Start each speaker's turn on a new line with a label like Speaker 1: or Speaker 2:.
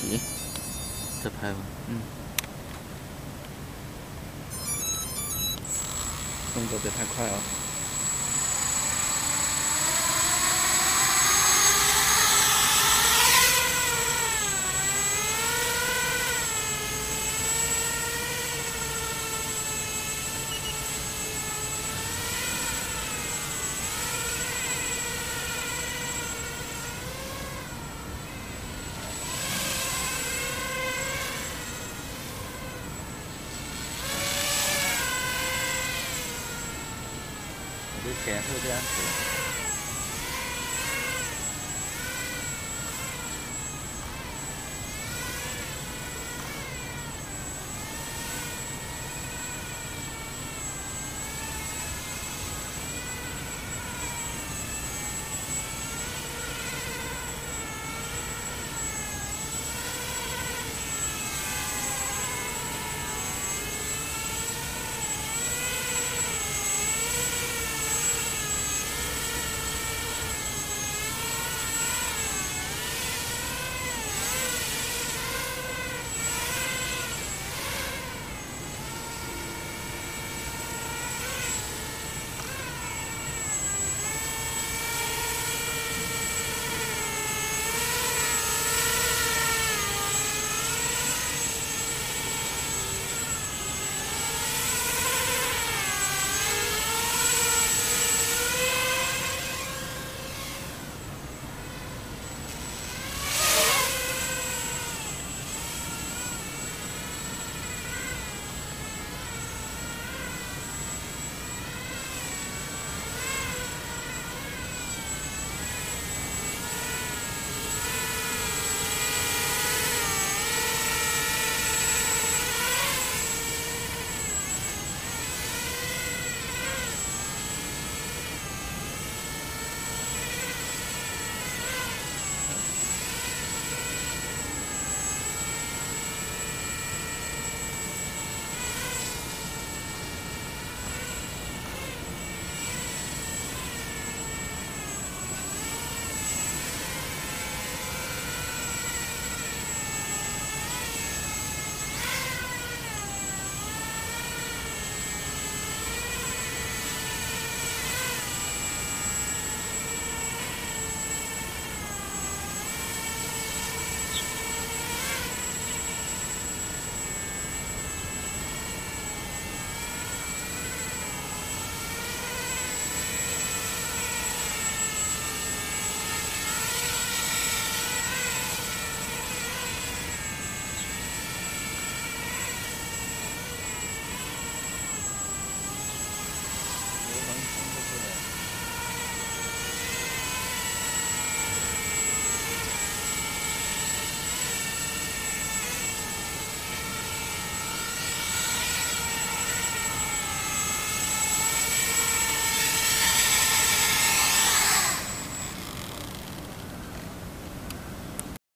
Speaker 1: 起，
Speaker 2: 再拍吧？
Speaker 1: 嗯。动作别太快啊。我的前后这样子。